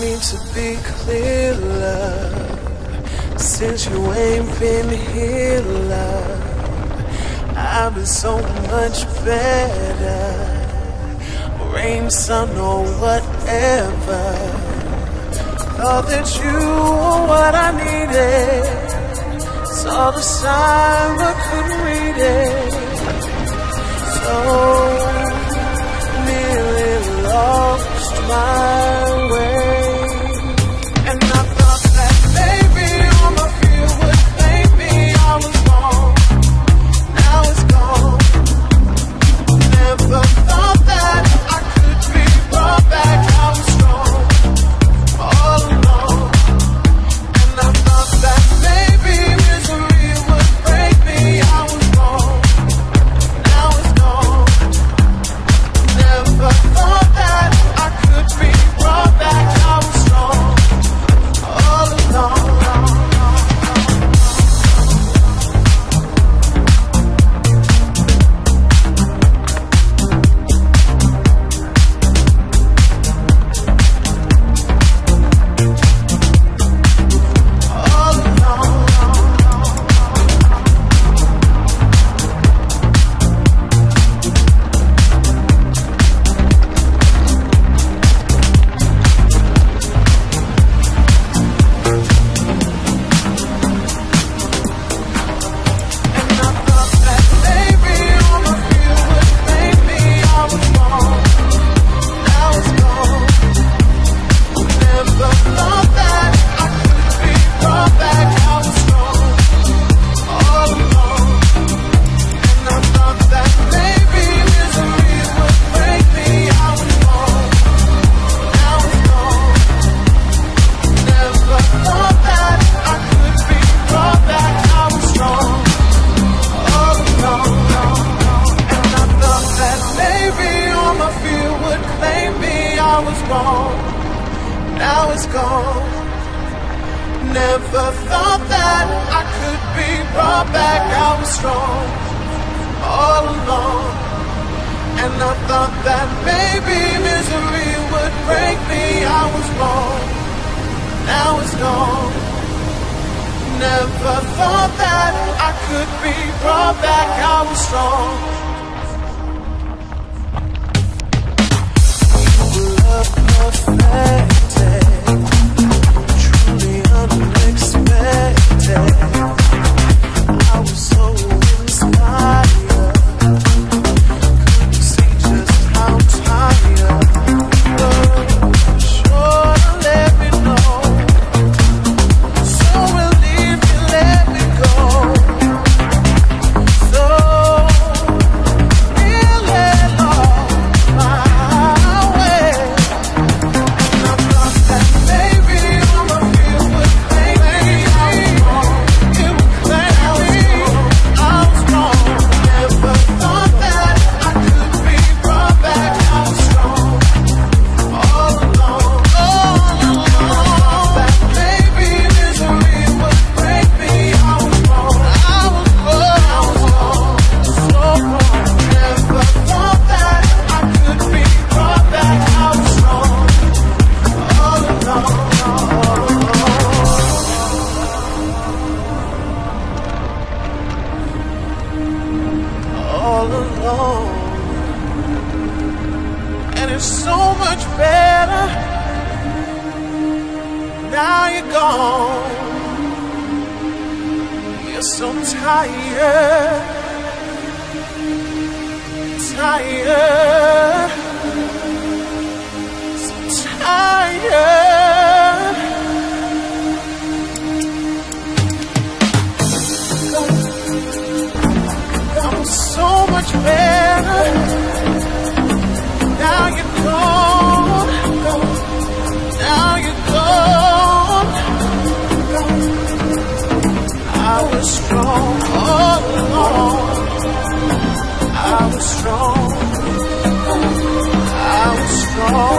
need to be clear, love. Since you ain't been here, love, I've been so much better. Rain, sun, or whatever. Thought that you were what I needed. Saw the sign, but couldn't read it. So nearly lost my way. wrong, now it's gone. Never thought that I could be brought back. I was strong all along, and I thought that maybe misery would break me. I was wrong, now it's gone. Never thought that I could be brought back. I was strong. You're so tired, tired, so tired. I'm so much better. I was strong. I was strong.